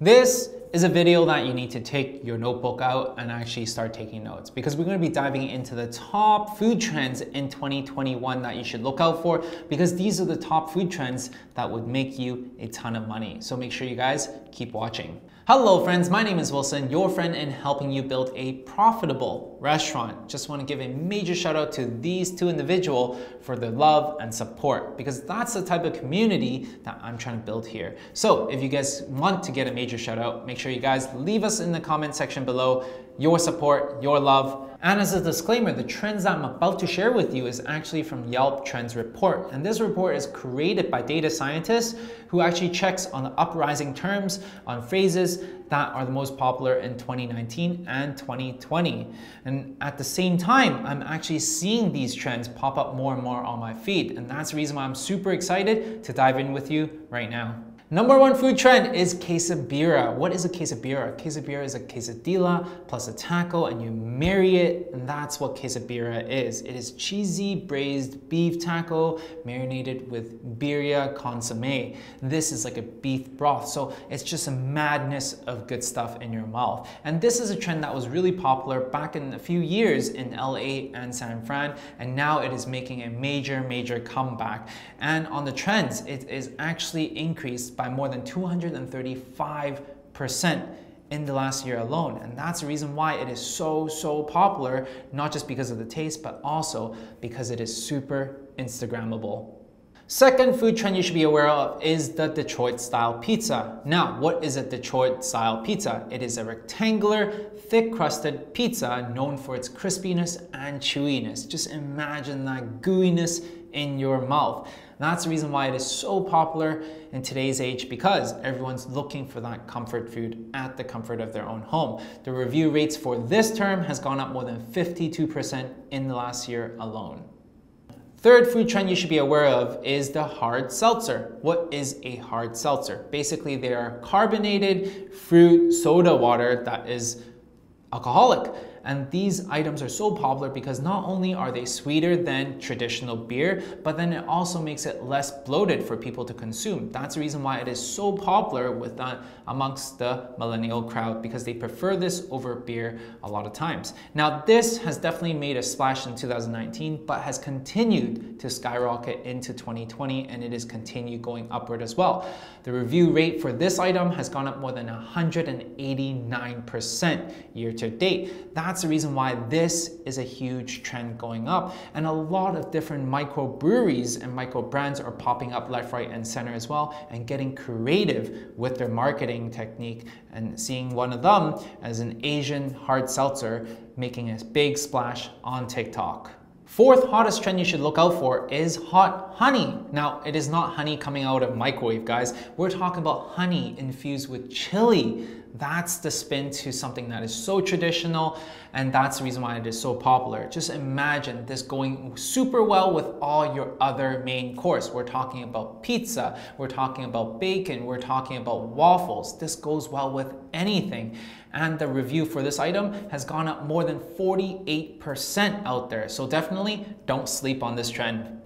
This is a video that you need to take your notebook out and actually start taking notes because we're going to be diving into the top food trends in 2021 that you should look out for because these are the top food trends that would make you a ton of money. So make sure you guys keep watching. Hello friends, my name is Wilson, your friend in helping you build a profitable restaurant. Just want to give a major shout out to these two individuals for their love and support because that's the type of community that I'm trying to build here. So if you guys want to get a major shout out, make sure you guys leave us in the comment section below your support, your love. And as a disclaimer, the trends I'm about to share with you is actually from Yelp Trends Report. And this report is created by data scientists who actually checks on the uprising terms, on phrases that are the most popular in 2019 and 2020. And at the same time, I'm actually seeing these trends pop up more and more on my feed. And that's the reason why I'm super excited to dive in with you right now. Number one food trend is quesabirria. What is a quesabirria? Quesabirria is a quesadilla plus a taco and you marry it and that's what quesabirria is. It is cheesy braised beef taco marinated with birria consomme. This is like a beef broth. So it's just a madness of good stuff in your mouth. And this is a trend that was really popular back in a few years in LA and San Fran and now it is making a major, major comeback. And on the trends, it is actually increased by more than 235% in the last year alone. And that's the reason why it is so, so popular, not just because of the taste, but also because it is super Instagrammable. Second food trend you should be aware of is the Detroit style pizza. Now, what is a Detroit style pizza? It is a rectangular, thick crusted pizza known for its crispiness and chewiness. Just imagine that gooiness in your mouth. That's the reason why it is so popular in today's age because everyone's looking for that comfort food at the comfort of their own home. The review rates for this term has gone up more than 52% in the last year alone. Third food trend you should be aware of is the hard seltzer. What is a hard seltzer? Basically, they are carbonated fruit soda water that is alcoholic. And these items are so popular because not only are they sweeter than traditional beer, but then it also makes it less bloated for people to consume. That's the reason why it is so popular with that amongst the millennial crowd because they prefer this over beer a lot of times. Now this has definitely made a splash in 2019, but has continued to skyrocket into 2020 and it is continued going upward as well. The review rate for this item has gone up more than 189% year to date. That's that's the reason why this is a huge trend going up. And a lot of different micro breweries and micro brands are popping up left, right, and center as well and getting creative with their marketing technique and seeing one of them as an Asian hard seltzer making a big splash on TikTok. Fourth hottest trend you should look out for is hot honey. Now, it is not honey coming out of microwave, guys. We're talking about honey infused with chili. That's the spin to something that is so traditional, and that's the reason why it is so popular. Just imagine this going super well with all your other main course. We're talking about pizza, we're talking about bacon, we're talking about waffles. This goes well with anything. And the review for this item has gone up more than 48% out there. So definitely don't sleep on this trend.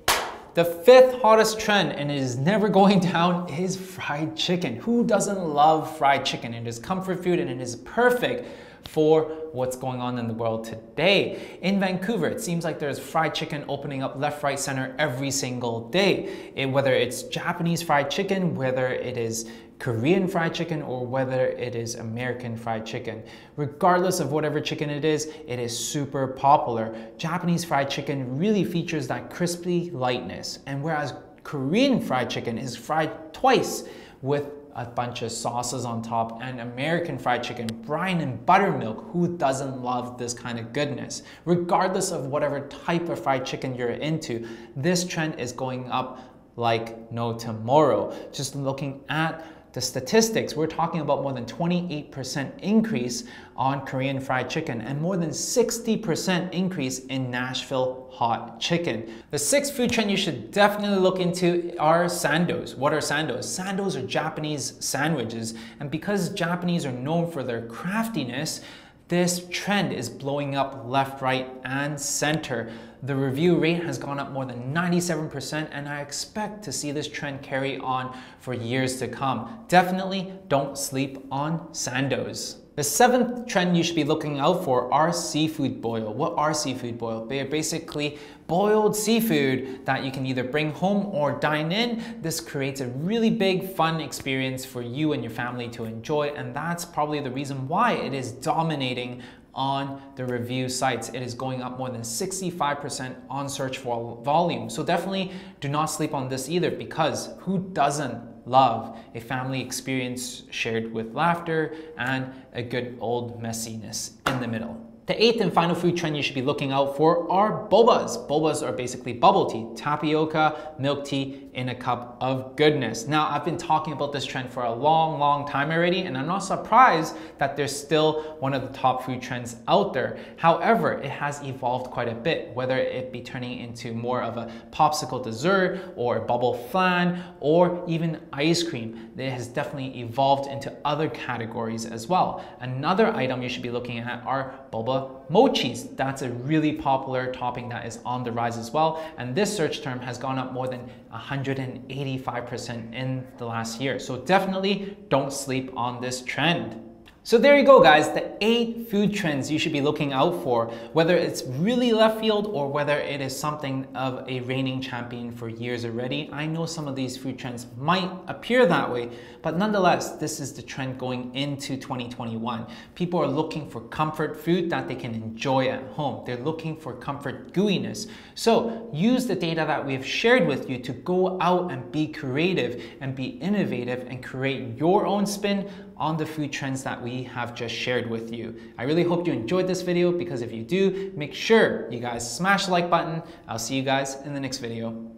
The fifth hottest trend, and it is never going down, is fried chicken. Who doesn't love fried chicken? It is comfort food and it is perfect for what's going on in the world today. In Vancouver, it seems like there's fried chicken opening up left, right, center every single day. It, whether it's Japanese fried chicken, whether it is Korean fried chicken or whether it is American fried chicken. Regardless of whatever chicken it is, it is super popular. Japanese fried chicken really features that crispy lightness, and whereas Korean fried chicken is fried twice with a bunch of sauces on top and American fried chicken, brine and buttermilk. Who doesn't love this kind of goodness? Regardless of whatever type of fried chicken you're into, this trend is going up like no tomorrow. Just looking at the statistics, we're talking about more than 28% increase on Korean fried chicken and more than 60% increase in Nashville hot chicken. The sixth food trend you should definitely look into are sandos. What are sandos? Sandos are Japanese sandwiches and because Japanese are known for their craftiness, this trend is blowing up left, right, and center. The review rate has gone up more than 97% and I expect to see this trend carry on for years to come. Definitely don't sleep on sandos. The seventh trend you should be looking out for are seafood boil. What are seafood boil? They are basically boiled seafood that you can either bring home or dine in. This creates a really big fun experience for you and your family to enjoy and that's probably the reason why it is dominating on the review sites. It is going up more than 65% on search volume. So definitely do not sleep on this either because who doesn't love a family experience shared with laughter and a good old messiness in the middle. The eighth and final food trend you should be looking out for are bobas. Bobas are basically bubble tea, tapioca, milk tea in a cup of goodness. Now, I've been talking about this trend for a long, long time already, and I'm not surprised that there's still one of the top food trends out there. However, it has evolved quite a bit, whether it be turning into more of a popsicle dessert or bubble flan or even ice cream. It has definitely evolved into other categories as well. Another item you should be looking at are boba mochis. That's a really popular topping that is on the rise as well. And this search term has gone up more than 185% in the last year. So definitely don't sleep on this trend. So there you go guys, the eight food trends you should be looking out for, whether it's really left field or whether it is something of a reigning champion for years already. I know some of these food trends might appear that way, but nonetheless, this is the trend going into 2021. People are looking for comfort food that they can enjoy at home. They're looking for comfort gooiness. So use the data that we've shared with you to go out and be creative and be innovative and create your own spin on the food trends that have just shared with you. I really hope you enjoyed this video because if you do, make sure you guys smash the like button. I'll see you guys in the next video.